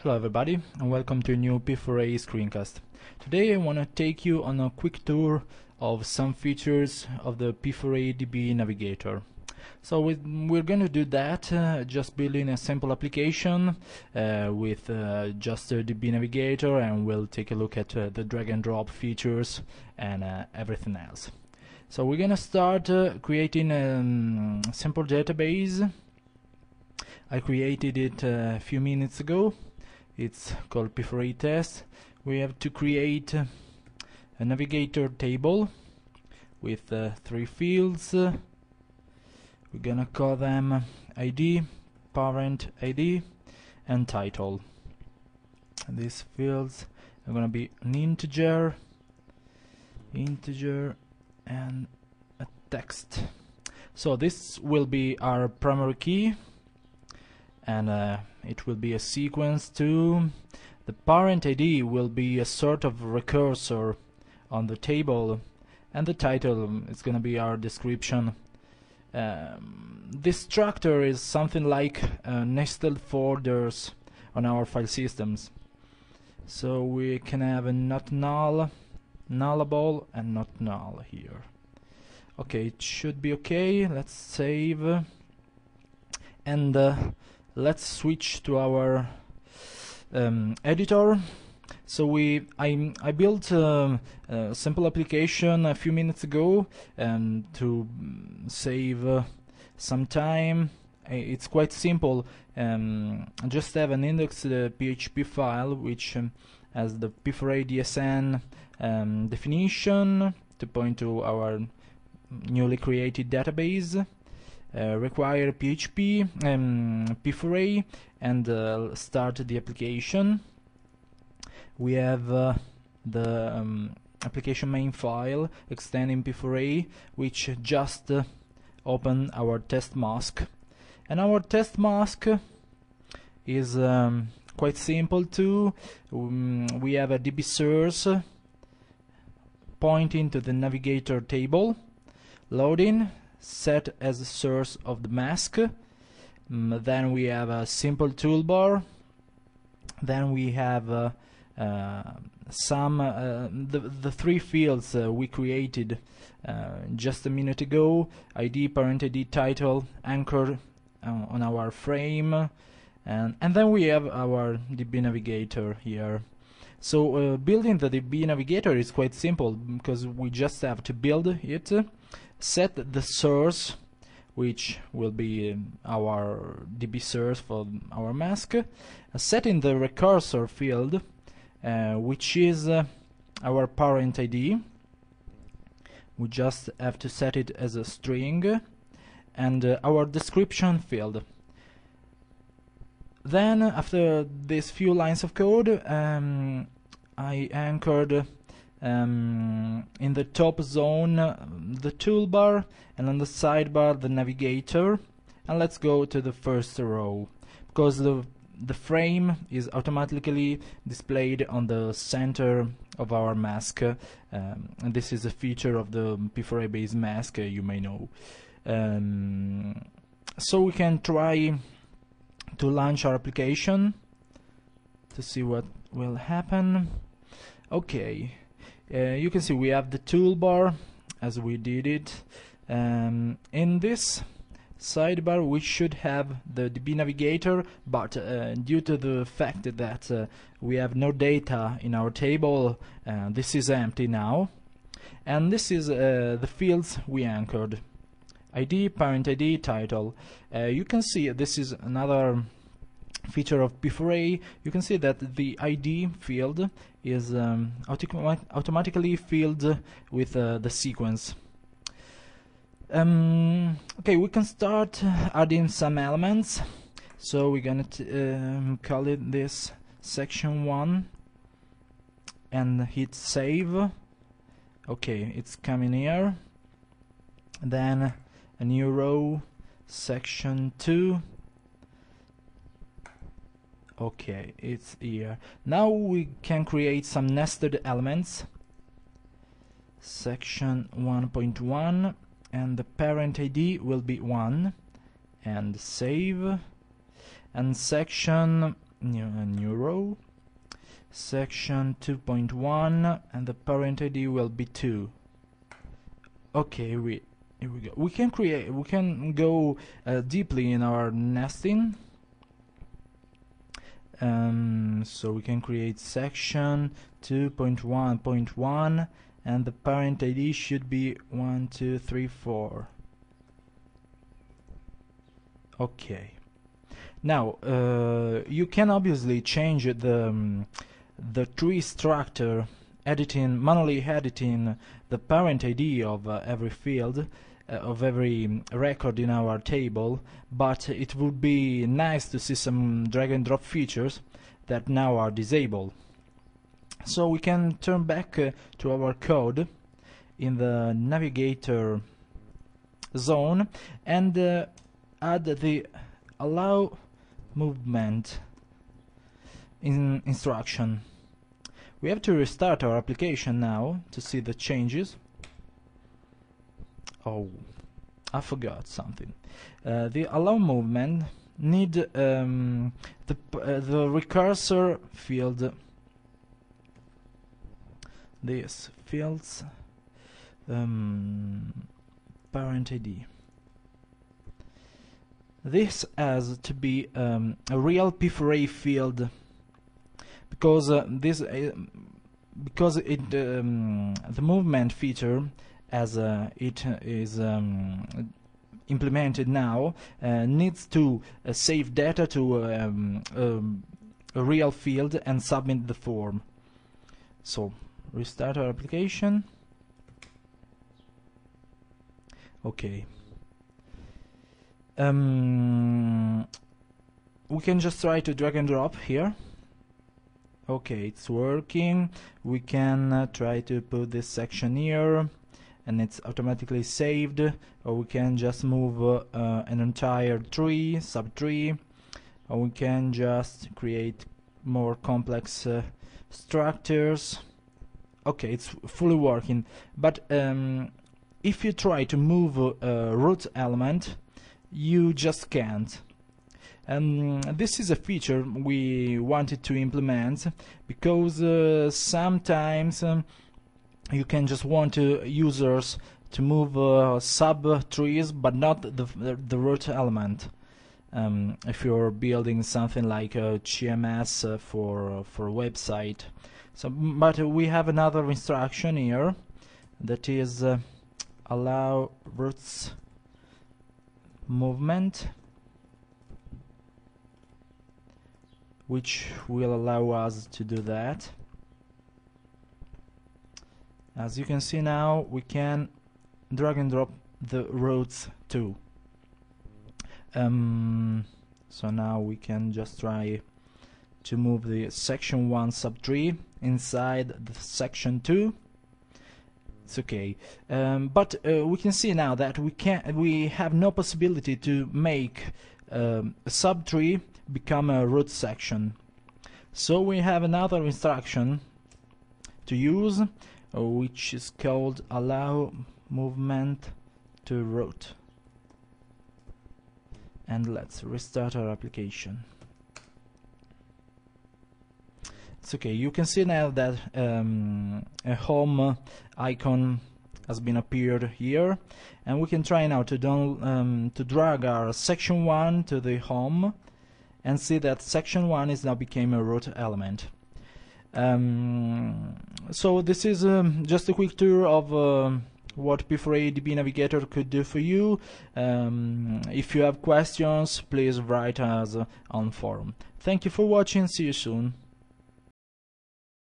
Hello everybody and welcome to a new P4A screencast. Today I want to take you on a quick tour of some features of the P4A DB Navigator. So we, are going to do that uh, just building a simple application uh, with uh, just a DB Navigator and we'll take a look at uh, the drag and drop features and uh, everything else. So we're going to start uh, creating a um, simple database. I created it a few minutes ago it's called P4A test. We have to create a navigator table with uh, three fields. We're gonna call them ID parent ID and title. And these fields are gonna be an integer integer and a text. So this will be our primary key and uh, it will be a sequence too. The parent ID will be a sort of recursor on the table and the title is going to be our description. Um, this structure is something like uh, nested folders on our file systems. So we can have a not null, nullable and not null here. Okay, it should be okay. Let's save. And uh, let's switch to our um, editor. So we I, I built um, a simple application a few minutes ago um, to save uh, some time. It's quite simple. Um, just have an index uh, file which um, has the P4A DSN um, definition to point to our newly created database require PHP, um, P4A, and uh, start the application. We have uh, the um, application main file extending P4A, which just open our test mask. And our test mask is um, quite simple too. Um, we have a DB source pointing to the navigator table, loading, set as the source of the mask. Mm, then we have a simple toolbar. Then we have uh, uh, some uh, the, the three fields uh, we created uh, just a minute ago. ID parent ID title anchor uh, on our frame. And and then we have our DB navigator here. So building the DB navigator is quite simple because we just have to build it set the source which will be our DB source for our mask, setting the recursor field, uh, which is uh, our parent ID. We just have to set it as a string, and uh, our description field. Then, after these few lines of code, um, I anchored um, in the top zone the toolbar and on the sidebar the navigator. And let's go to the first row because the the frame is automatically displayed on the center of our mask. Um, and this is a feature of the P4A based mask uh, you may know. Um, so we can try to launch our application to see what will happen. Okay you can see we have the toolbar as we did it. Um, in this sidebar we should have the DB navigator but uh, due to the fact that uh, we have no data in our table uh, this is empty now. And this is uh, the fields we anchored. ID, parent ID, title. Uh, you can see this is another feature of P4A, you can see that the ID field is um, automatically filled with uh, the sequence. Um, okay, we can start adding some elements. So we're gonna um, call it this section 1 and hit save. Okay, it's coming here. Then a new row, section 2 okay it's here. Now we can create some nested elements. Section 1.1 and the parent ID will be 1 and save. And section new, new row section 2.1 and the parent ID will be 2 okay we here we go. We can create we can go uh, deeply in our nesting um, so we can create section 2.1.1 and the parent ID should be 1 2 3 4 okay. Now uh, you can obviously change the um, the tree structure editing manually editing the parent ID of uh, every field of every record in our table but it would be nice to see some drag and drop features that now are disabled. So we can turn back uh, to our code in the navigator zone and uh, add the allow movement in instruction. We have to restart our application now to see the changes oh I forgot something. Uh, the allow movement need um, the, uh, the recursor field. This fields um, parent ID this has to be um, a real p4a field because uh, this uh, because it um, the movement feature as uh, it is um, implemented now uh, needs to uh, save data to um, um, a real field and submit the form. So restart our application. Okay. Um, we can just try to drag and drop here. Okay it's working. We can uh, try to put this section here and it's automatically saved or we can just move uh, uh, an entire tree subtree or we can just create more complex uh, structures. Okay it's fully working. But um, if you try to move a root element you just can't. And this is a feature we wanted to implement because uh, sometimes um, you can just want uh, users to move uh, sub trees but not the, the, the root element. Um, if you're building something like a CMS uh, for for a website. So but we have another instruction here that is uh, allow roots movement which will allow us to do that as you can see now we can drag and drop the roads too. Um, so now we can just try to move the section 1 subtree inside the section 2 it's okay. Um, but uh, we can see now that we can we have no possibility to make um, a subtree become a root section. So we have another instruction to use which is called allow movement to root. And let's restart our application. It's okay. You can see now that um, a home icon has been appeared here. And we can try now to, um, to drag our section 1 to the home and see that section 1 is now became a root element. Um, so this is um, just a quick tour of uh, what P4A DB Navigator could do for you. Um, if you have questions, please write us on forum. Thank you for watching, see you soon.